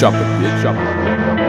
Chop it, bitch. Chop it.